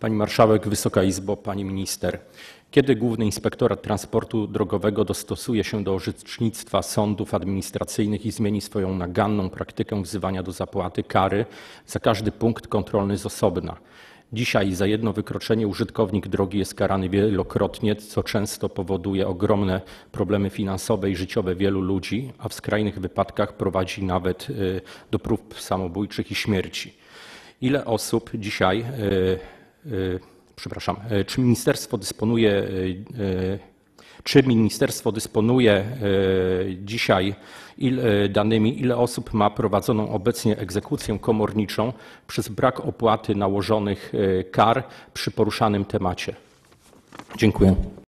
Pani Marszałek, Wysoka Izbo, Pani Minister. Kiedy Główny Inspektorat Transportu Drogowego dostosuje się do orzecznictwa sądów administracyjnych i zmieni swoją naganną praktykę wzywania do zapłaty kary za każdy punkt kontrolny z osobna? Dzisiaj za jedno wykroczenie użytkownik drogi jest karany wielokrotnie, co często powoduje ogromne problemy finansowe i życiowe wielu ludzi, a w skrajnych wypadkach prowadzi nawet y, do prób samobójczych i śmierci. Ile osób dzisiaj, y, przepraszam, y, czy ministerstwo dysponuje, y, y, czy ministerstwo dysponuje y, dzisiaj y, danymi, ile osób ma prowadzoną obecnie egzekucję komorniczą przez brak opłaty nałożonych y, kar przy poruszanym temacie? Dziękuję.